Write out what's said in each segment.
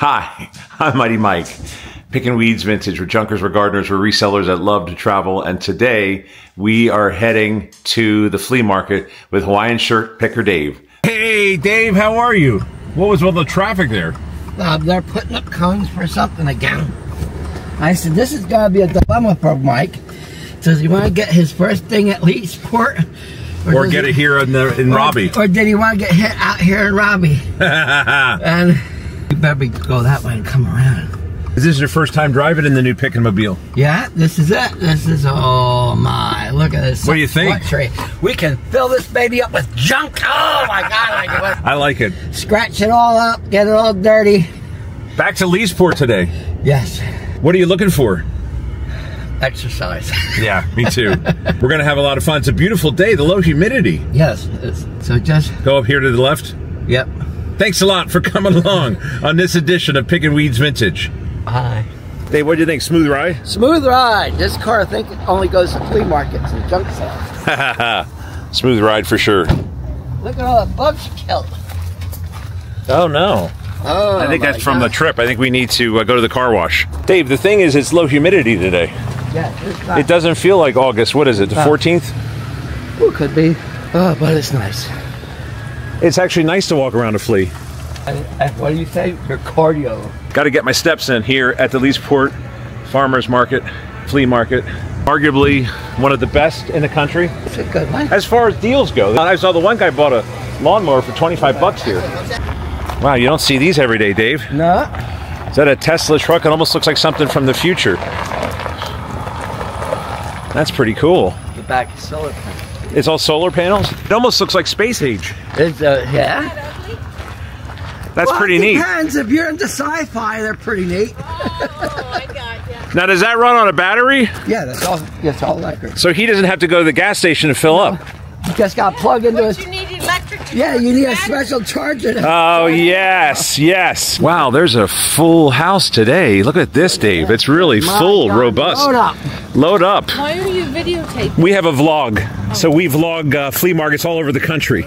Hi, I'm Mighty Mike. Pickin' Weeds Vintage. We're junkers, we're gardeners, we're resellers that love to travel. And today we are heading to the flea market with Hawaiian shirt picker Dave. Hey, Dave, how are you? What was all the traffic there? Uh, they're putting up cones for something again. I said, this is going to be a dilemma for Mike. Does he want to get his first thing at Leesport? Or does get he- it here in, the, in or- Robbie? Or did he want to get hit out here in Robbie? and you better be, go that way and come around. Is this your first time driving in the new Pick and Mobile? Yeah, this is it. This is, oh my, look at this. What do you think? We can fill this baby up with junk. Oh my God, I like it. I like it. scratch it all up, get it all dirty. Back to Leesport today. Yes, What are you looking for? exercise. Yeah, me too. We're going to have a lot of fun. It's a beautiful day, the low humidity. yes, so just, Go up here to the left. yep. Thanks a lot for coming along on this edition of Pickin' Weeds Vintage. Hi. Dave, what do you think? Smooth ride? Smooth ride. This car, I think, only goes to flea markets and junk sales. Smooth ride for sure. Look at all the bugs you killed. Oh no. Oh, I think that's from God. the trip. I think we need to uh, go to the car wash. Dave, the thing is, it's low humidity today. Yeah, it's not. It doesn't feel like August. What is it, the 14th? It could be. Oh, but it's nice. It's actually nice to walk around a flea. And, what do you say? Your cardio. Got to get my steps in here at the Leesport Farmers Market, flea market. Arguably one of the best in the country It's a good one. as far as deals go. I saw the one guy bought a lawnmower for 25 bucks here. Wow, you don't see these every day, Dave. No. Is that a Tesla truck? It almost looks like something from the future. That's pretty cool. The back is solar panel. It's all solar panels. It almost looks like space age. It's, uh, yeah. That's Well, pretty it neat. depends. If you're into sci-fi, they're pretty neat. Now, does that run on a battery? Yeah, that's all. That's all electric. So he doesn't have to go to the gas station to fill up. You just got to plug into But it. You need electric. Yeah, you need a special charger. To Oh, yes, yes. Wow, there's a full house today. Look at this, Dave. It's really My full, God, robust. Load up. Load up. Why are you videotaping? We have a vlog. So we vlog uh, flea markets all over the country.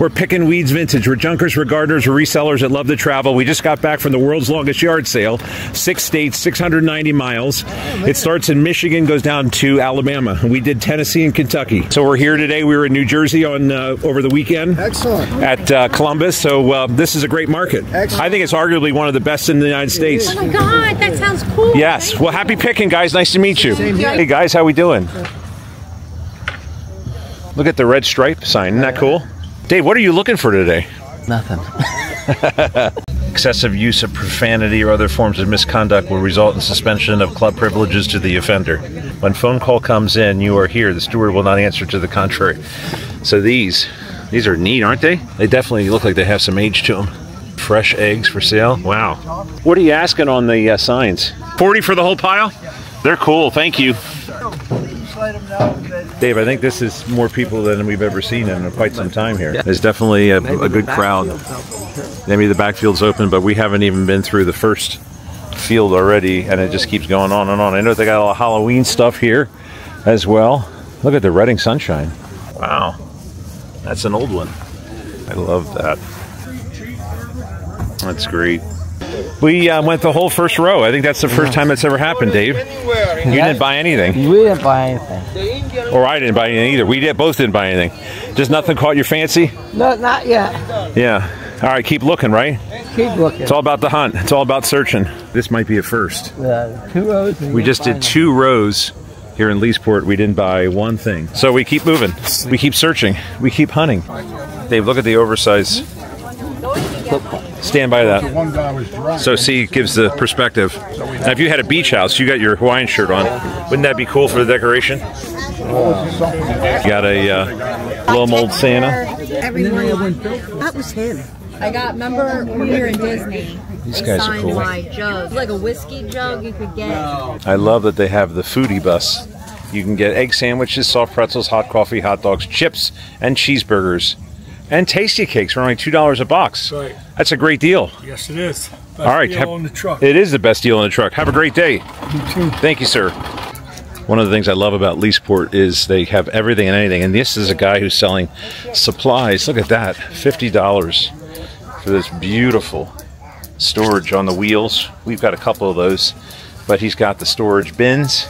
We're Pickin' Weeds Vintage. We're junkers, we're gardeners, we're resellers that love to travel. We just got back from the world's longest yard sale. Six states, 690 miles. It starts in Michigan, goes down to Alabama. We did Tennessee and Kentucky. So we're here today. We were in New Jersey on uh, over the weekend Excellent. At uh, Columbus. So uh, this is a great market. Excellent. I think it's arguably one of the best in the United States. Oh my god, that sounds cool. Yes. Well, happy picking, guys. Nice to meet you. Hey, guys, how we doing? Look at the red stripe sign. Isn't that cool? Dave, what are you looking for today? Nothing. Excessive use of profanity or other forms of misconduct will result in suspension of club privileges to the offender. When phone call comes in, you are here. The steward will not answer to the contrary. So these, these are neat, aren't they? They definitely look like they have some age to them. Fresh eggs for sale. Wow. What are you asking on the uh, signs? 40 for the whole pile? They're cool. Thank you. Dave, I think this is more people than we've ever seen in quite some time here. There's definitely a, a good crowd. Maybe the backfield's open, but we haven't even been through the first field already, and it just keeps going on and on. I know they got a lot of Halloween stuff here as well. Look at the Reading Sunshine. Wow. That's an old one. I love that. That's great. We uh, went the whole first row. I think that's the first time that's ever happened, Dave. You didn't buy anything. We didn't buy anything. Or I didn't buy anything either. We did, both didn't buy anything. Just nothing caught your fancy? No, not yet. Yeah. All right, keep looking, right? Keep looking. It's all about the hunt. It's all about searching. This might be a first. Uh, two rows. We just did two rows here in Leesport. We didn't buy one thing. So we keep moving. We keep searching. We keep hunting. Dave, look at the oversized. Stand by that. So see, gives the perspective. Now, if you had a beach house, you got your Hawaiian shirt on. Wouldn't that be cool for the decoration? You got a uh, little mold Santa. That was him. I got, remember when we were in Disney? These they guys are signed cool. my jug. It's like a whiskey jug you could get. I love that they have the foodie bus. You can get egg sandwiches, soft pretzels, hot coffee, hot dogs, chips, and cheeseburgers. And tasty cakes for only two dollars a box. Right. That's a great deal. Yes, it is. Best All right, deal have- on the truck. It is the best deal in the truck. Have a great day. You too. Thank you, sir. One of the things I love about Leesport is they have everything and anything. And this is a guy who's selling supplies. Look at that, fifty dollars for this beautiful storage on the wheels. We've got a couple of those, but he's got the storage bins.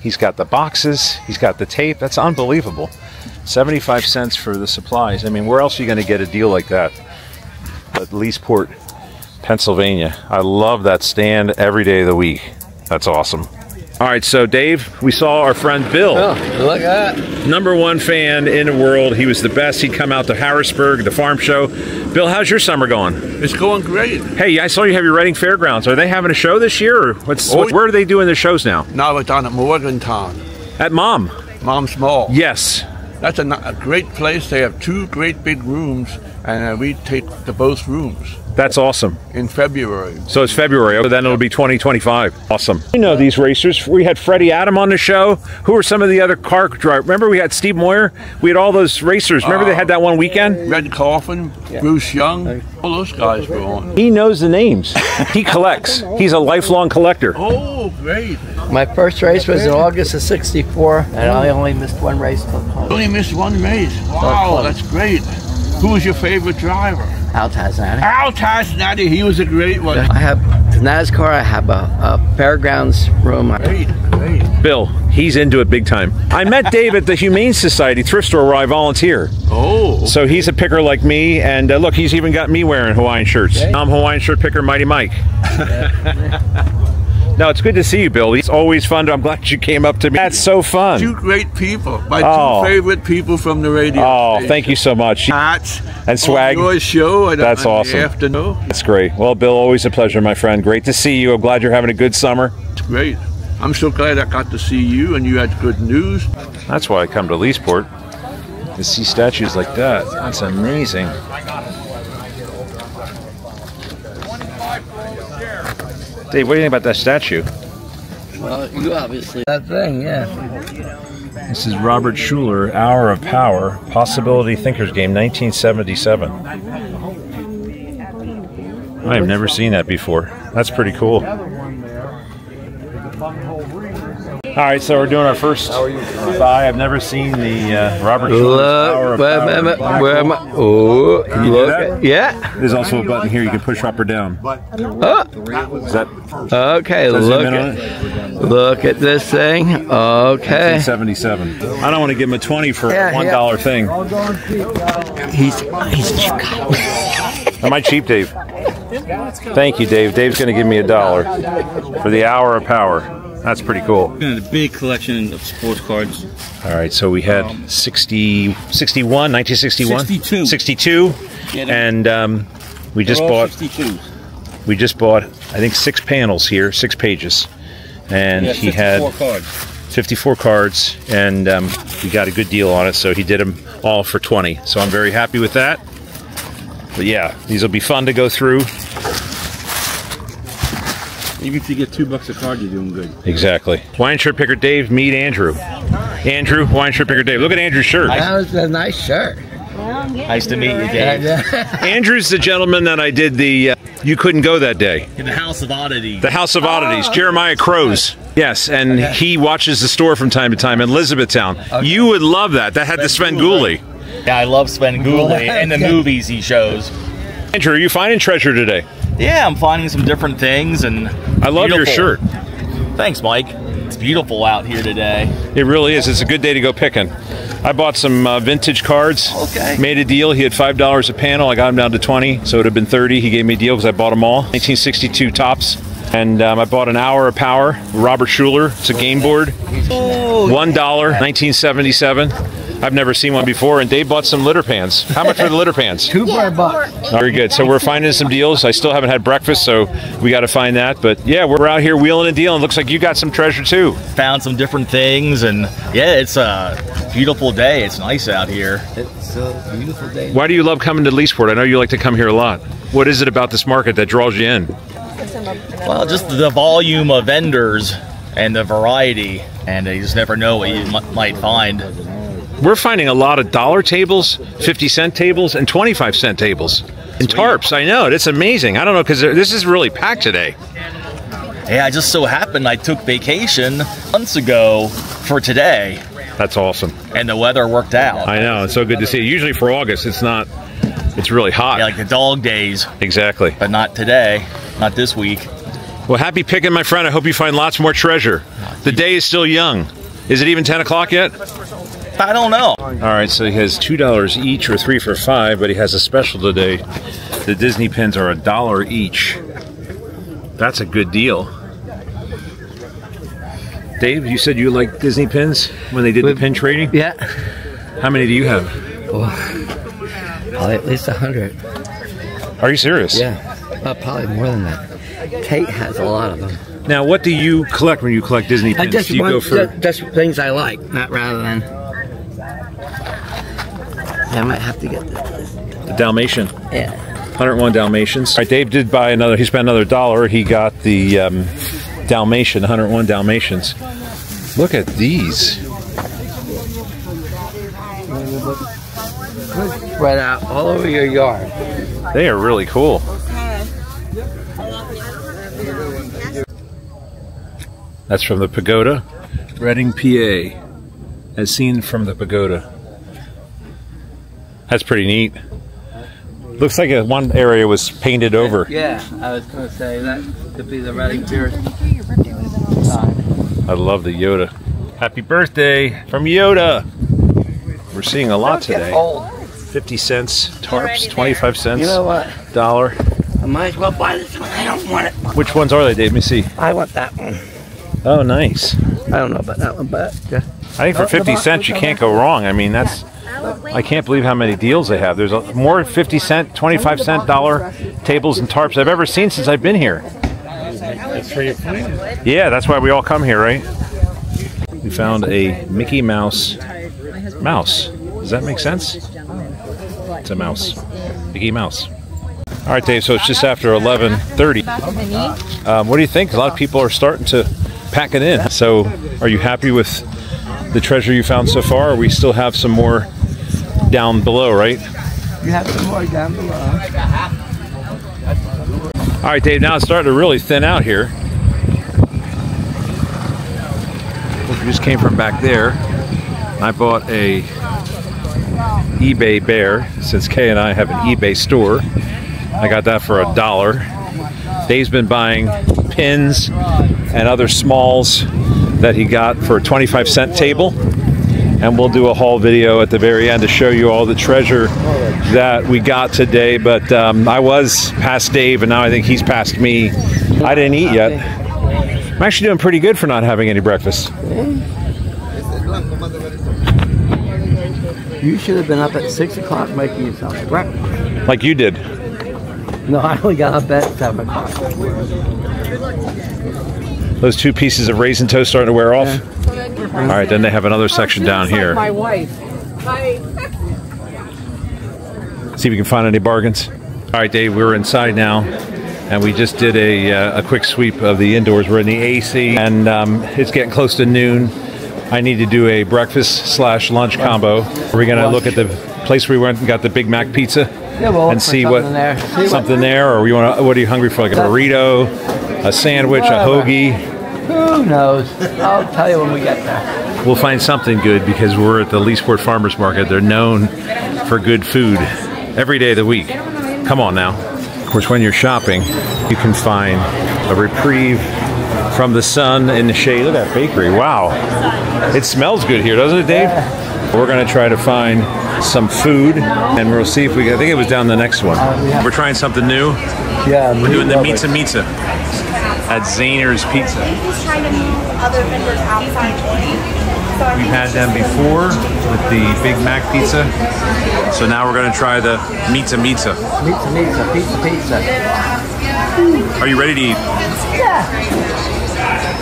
He's got the boxes. He's got the tape. That's unbelievable. 75 cents for the supplies. I mean, where else are you going to get a deal like that? But Leesport, Pennsylvania. I love that stand every day of the week. That's awesome. All right, so Dave, we saw our friend Bill Oh, look at that. number one fan in the world. He was the best. He'd come out to Harrisburg, the farm show. Bill, how's your summer going? It's going great. Hey, I saw you have your Reading Fairgrounds. Are they having a show this year, or what's, Oh, what, where are they doing their shows now? Now we're down at Morgantown, At Mom. Mom's Mall. Yes. That's a great place. They have two great big rooms, and uh, we take the both rooms That's awesome. in February. So it's February. So then it'll be 2025. Awesome. You know these racers. We had Freddie Adam on the show. Who were some of the other car drivers? Remember we had Steve Moyer? We had all those racers. Remember they had that one weekend? Uh, Red Coffin, Bruce Young, all those guys were on. He knows the names. He collects. He's a lifelong collector. Oh, great. My first race was in August of 64, and I only missed one race till home. Only missed one race. Wow, that's great. Who was your favorite driver? Al Tasnady. Al Tasnady. He was a great one. I have the NASCAR, I have a, a fairgrounds room. Great, great. Bill, he's into it big time. I met Dave at the Humane Society thrift store where I volunteer. Oh, So he's a picker like me, and uh, look, he's even got me wearing Hawaiian shirts. I'm Hawaiian shirt picker, Mighty Mike. no, it's good to see you, Bill. It's always fun. To, I'm glad you came up to me. That's so fun. two great people. My Oh. two favorite people from the radio. Oh, station. thank you so much. Hats And swag. Your show. and That's awesome. Afternoon. That's great. Well, Bill, always a pleasure, my friend. Great to see you. I'm glad you're having a good summer. It's great. I'm so glad I got to see you and you had good news. That's why I come to Leesport to see statues like that. That's amazing. Dave, what do you think about that statue? Well, you obviously. That thing, yeah. This is Robert Schuller, Hour of Power, Possibility Thinkers Game, 1977. I have never seen that before. That's pretty cool. All right, so we're doing our first buy. I've never seen the uh, Robert Schuller's Hour Look, of where, Power. where, where am I? Oh, you do look. that? Yeah. There's also a button here you can push up or down. Oh, Is that okay, does look zoom in on at, look at this thing. Okay. 1977. I don't want to give him a 20 for Yeah, a one yeah. thing. He's, he's cheap. Am I cheap, Dave? Thank you, Dave. Dave's going to give me a dollar for the hour of power. That's pretty cool. Got a big collection of sports cards. All right, so we had 60, 61, 1961? 62. 62. Yeah, And um, we just bought 62s. we just bought I think six panels here, six pages. And Yeah, he 54 had cards. 54 cards and um, we got a good deal on it so he did them all for 20 so i'm very happy with that but yeah these will be fun to go through Even if you get two bucks a card, you're doing good. exactly. Wine shirt picker dave meet andrew. Andrew wine shirt picker dave. Look at andrew's shirt. That was a nice shirt. Nice to meet you, Dave. andrew's the gentleman that i did the uh, you couldn't go that day. In the House of Oddities. the house of oddities. Jeremiah crows yes and he watches the store from time to time in elizabethtown. You would love that. That had the Svengoolie. Yeah, I love Svengoolie and the movies he shows. andrew are you finding treasure today Yeah, I'm finding some different things and i love your shirt Thanks, Mike. It's beautiful out here today. It really is. It's a good day to go picking. I bought some uh, vintage cards. Okay. Made a deal. He had five dollars a panel. I got him down to twenty, so it would have been thirty. He gave me a deal because I bought them all. 1962 Topps. And um, I bought an hour of power. Robert Schuller. It's a game board. One dollar. 1977. I've never seen one before. And Dave bought some litter pans. How much were the litter pans? Two for a buck. Very good. So we're finding some deals. I still haven't had breakfast, so we got to find that. But yeah, we're out here wheeling a deal and dealing. Looks like you got some treasure too. Found some different things and yeah, it's a beautiful day. It's nice out here. It's a beautiful day. Why do you love coming to Leesport? I know you like to come here a lot. What is it about this market that draws you in? Well, just the volume of vendors and the variety, and you just never know what you m- might find. We're finding a lot of dollar tables, 50 cent tables, and 25 cent tables. And tarps, I know. It's amazing. I don't know, because this is really packed today. Yeah, I just so happened I took vacation months ago for today, That's awesome. and the weather worked out. I know. It's so good to see. Usually for August, it's not It's really hot. Yeah, like the dog days, exactly. but not today, not this week. Well, happy picking, my friend. I hope you find lots more treasure. The day is still young. Is it even 10 o'clock yet? I don't know. All right, so he has two dollars each or three for five, but he has a special today. The Disney pins are a dollar each. That's a good deal. Dave, you said you like Disney pins when they did the pin trading. Yeah. How many do you have? Probably at least a hundred. Are you serious? Yeah. Uh, probably more than that. Kate has a lot of them. Now, what do you collect when you collect Disney I pins? just do you want go for? ju- just things I like, not rather than. I might have to get this. The Dalmatian. Yeah. 101 Dalmatians. All right, Dave did buy another. He spent another dollar. He got the um, Dalmatian, 101 Dalmatians. Look at these. Spread out all over your yard. They are really cool. That's from the pagoda, Reading, PA, as seen from the pagoda. That's pretty neat. Looks like a, one area was painted over. Yeah, I was gonna say that could be the Reading Pier. I love the Yoda. Happy birthday from Yoda. We're seeing a lot today. 50 cents, tarps, 25 cents, You know what? dollar. I might as well buy this one. I don't want it. Which ones are they, Dave? Let me see. I want that one. Oh, nice. I don't know about that one, but Yeah. I think for 50 cents you can't go wrong. I mean, that's I can't believe how many deals they have. There's a, more 50 cent, 25 cent dollar tables and tarps I've ever seen since I've been here. Yeah, that's why we all come here, right? We found a Mickey Mouse mouse. Does that make sense? It's a mouse. Mickey Mouse. All right, Dave. So it's just after 11:30. Um, what do you think? A lot of people are starting to pack it in. So, are you happy with the treasure you found so far? We still have some more down below, right? you have some more down below. All right, Dave. Now it's starting to really thin out here. We just came from back there. I bought a eBay bear since Kay and I have an eBay store. I got that for a dollar. Dave's been buying pins and other smalls that he got for a 25 cent table. And we'll do a haul video at the very end to show you all the treasure that we got today. But um, I was past Dave, and now I think he's past me. I didn't eat yet. I'm actually doing pretty good for not having any breakfast. You should have been up at six o'clock making yourself breakfast. Like you did. No, I only got up at seven o'clock. Those two pieces of raisin toast starting to wear off. All right, then they have another section down here. My wife. See if we can find any bargains. All right, Dave, we're inside now, and we just did a, uh, a quick sweep of the indoors. We're in the AC, and um, it's getting close to noon. I need to do a breakfast slash lunch combo. Are we gonna look at the place where we went and got the Big Mac pizza Yeah, well, and for see what something there. Something there, or you want to? What are you hungry for? Like a burrito, a sandwich, a Whatever. hoagie? Who knows? I'll tell you when we get there. We'll find something good because we're at the Leesport Farmers Market. They're known for good food every day of the week. Come on now. Of course, when you're shopping, you can find a reprieve from the sun in the shade. Look at that bakery. Wow. It smells good here, doesn't it, Dave? We're going to try to find some food and we'll see if we can. I think it was down the next one. Uh, we're trying something new. Yeah, We're doing the Pizza Pizza at Zahner's Pizza. just trying to move other vendors outside. So We've had them before with the Big Mac pizza. So now we're going to try the Pizza Pizza. Pizza, pizza, pizza, pizza. Are you ready to eat? Yeah.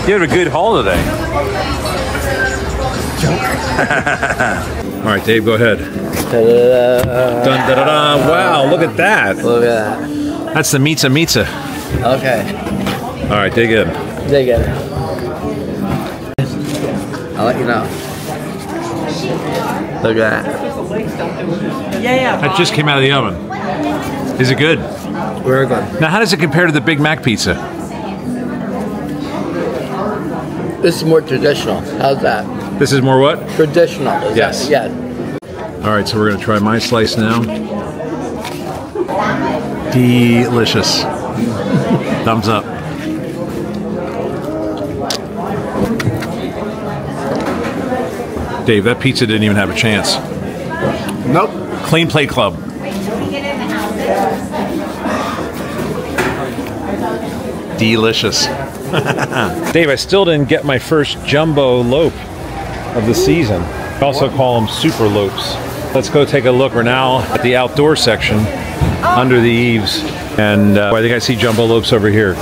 You had a good haul today. All right, Dave, go ahead. Ta-da. Dun, da, da, da. Wow, look at that. Look at that. That's the Pizza Pizza. Okay, All right, dig in. dig it. I'll let you know. Look at that. Yeah, yeah. That just came out of the oven. Is it good? Very good. Now, how does it compare to the Big Mac pizza? This is more traditional. How's that? This is more what? Traditional. is Yes. that- Yeah. All right, so we're going to try my slice now. Delicious. Thumbs up. Dave, that pizza didn't even have a chance. Nope. Clean Play Club. Delicious. Dave, I still didn't get my first jumbo lope of the season. I also call them super lopes. Let's go take a look. We're now at the outdoor section under the eaves. And uh, I think I see jumbo lopes over here.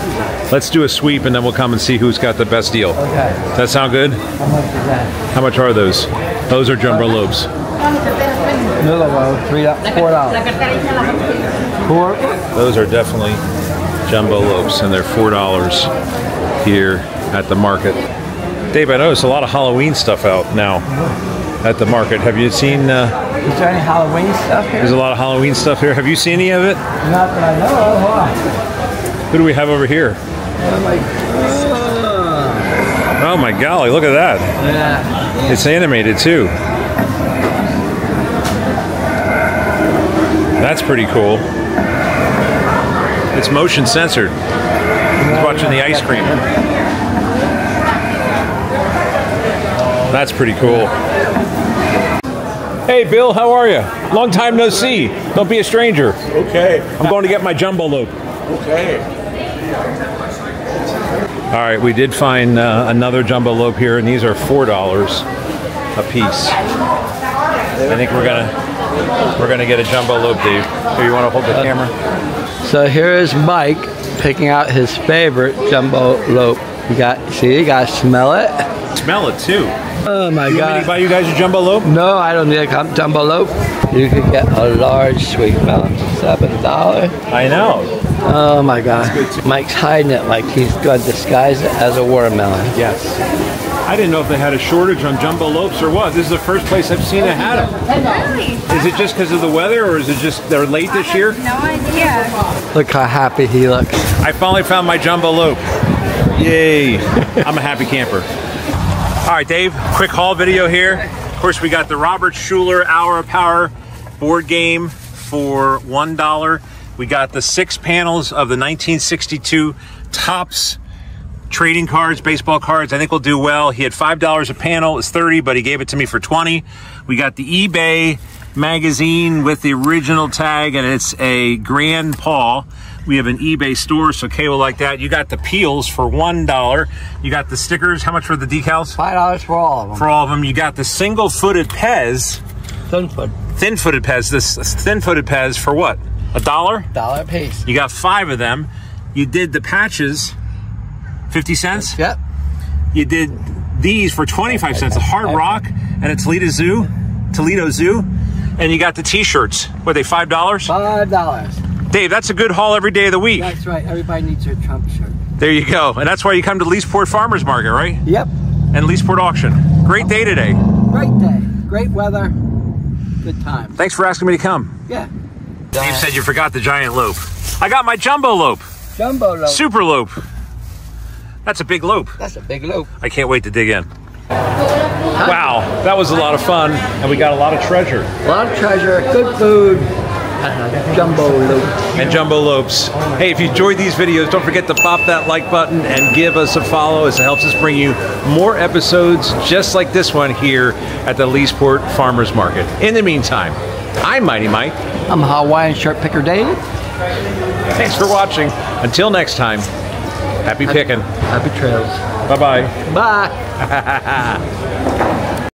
Let's do a sweep and then we'll come and see who's got the best deal. Okay. Does that sound good? How much is that? How much are those? Those are jumbo lopes. Another one, three, four dollars. Four? Those are definitely jumbo lopes, and they're four dollars here at the market. Dave, I noticed a lot of Halloween stuff out now at the market. Have you seen? Uh, Is there any Halloween stuff here? there's a lot of Halloween stuff here. Have you seen any of it? Not that I know of. On. Who do we have over here? I'm like, Oh my golly, look at that! yeah. It's animated too. That's pretty cool. It's motion censored. He's watching the ice cream. That's pretty cool. Hey Bill, how are you? Long time no see. Don't be a stranger. Okay. I'm going to get my jumbo lope. Okay. All right, we did find uh, another jumbo lope here, and these are four dollars a piece. I think we're gonna we're gonna get a jumbo lope, Dave. Here, you want to hold the camera? So here is Mike picking out his favorite jumbo lope. You got, see, you gotta smell it. Smell it too. Oh my You want me to god. buy you guys a jumbo lope? No, I don't need a cum- jumbo lope. You could get a large sweet melon seven dollars. I know. Oh my god. Mike's hiding it like he's gonna disguise it as a watermelon. Yes. I didn't know if they had a shortage on jumbo lopes or what. This is the first place I've seen that had them. Is it just because of the weather, or is it just they're late this year? No idea. Look how happy he looks. I finally found my jumbo lope. Yay! I'm a happy camper. All right, Dave, quick haul video here. Of course, we got the Robert Schuller Hour of Power board game for $1. We got the six panels of the 1962 Topps trading cards, baseball cards. I think we'll do well. He had $5 a panel. It's 30, but he gave it to me for 20. We got the eBay magazine with the original tag, and it's a Grand Paw. We have an eBay store, so Kay will like that. You got the peels for $1. You got the stickers. How much for the decals? Five dollars for all of them. For all of them. You got the single-footed Pez, Ten foot. thin-footed Pez. This thin-footed Pez for what? A dollar? Dollar a piece. You got five of them. You did the patches, 50 cents. Yep. You did these for 25 cents, a Hard Rock and a Toledo Zoo, Toledo Zoo. And you got the t-shirts. What are they, $5? Five dollars. Dave, that's a good haul every day of the week. That's right. Everybody needs their Trump shirt. There you go. And that's why you come to Leesport Farmers Market, right? Yep. And Leesport Auction. Great day today. Great day. Great weather. Good time. Thanks for asking me to come. Yeah. Dave said you forgot the giant lope. I got my jumbo lope, Jumbo lope. super lope. That's a big lope. That's a big lope. I can't wait to dig in. Wow, that was a lot of fun, and we got a lot of treasure. A lot of treasure, good food, and jumbo lope. and jumbo lopes. Hey, if you enjoyed these videos, don't forget to pop that like button and give us a follow as it helps us bring you more episodes just like this one here at the Leesport Farmers Market. In the meantime, I'm Mighty Mike. I'm Hawaiian shirt picker David. Thanks for watching. Until next time, happy picking. Happy trails. Bye bye. Bye.